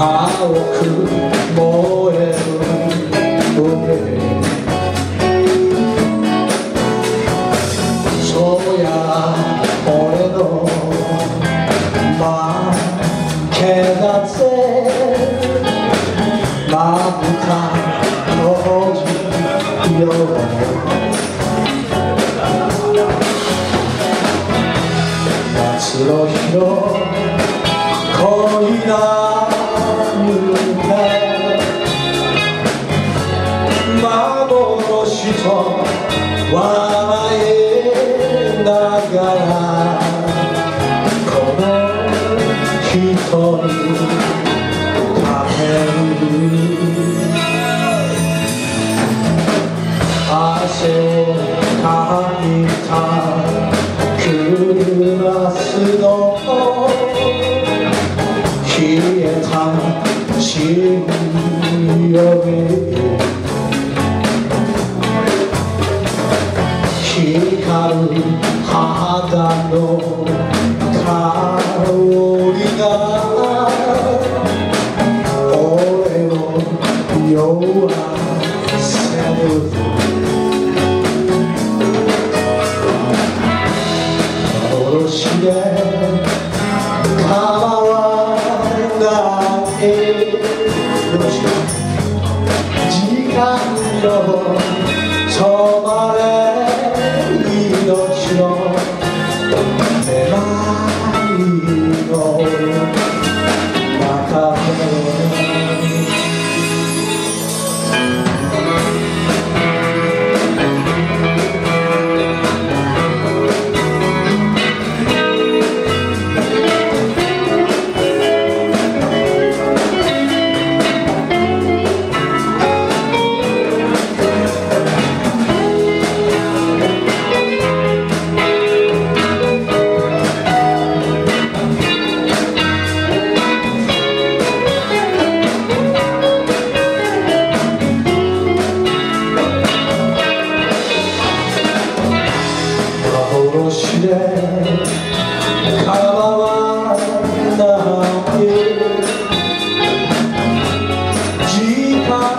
青く燃よ夏の日の恋な夢幻と笑えながら深夜光る肌の香りが俺を酔わせる。で door 幻で構わない時間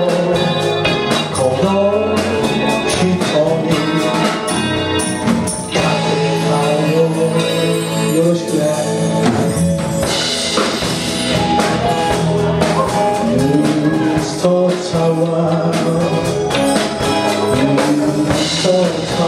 Oh,